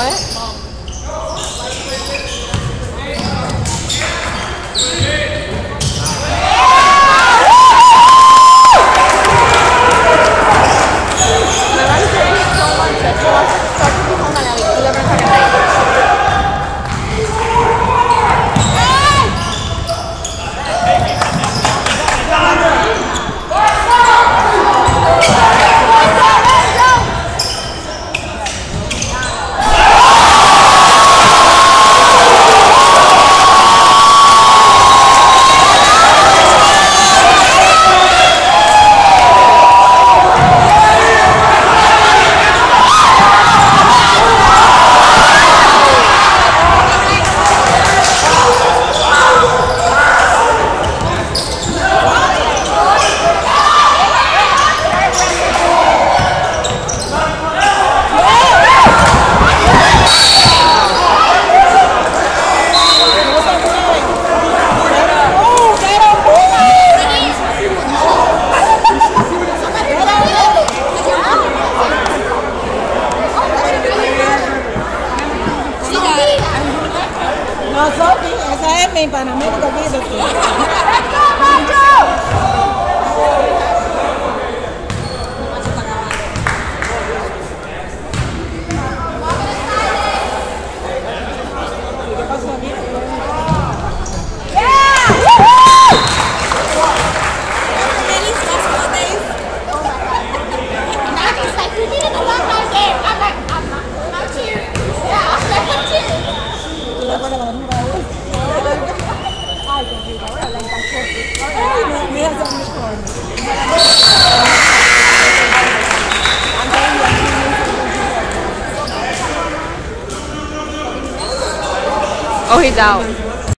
what? Nós ouvimos, essa é bem para meio da vida. Oh, he's out.